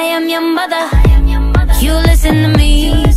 I am your mother. You listen to me.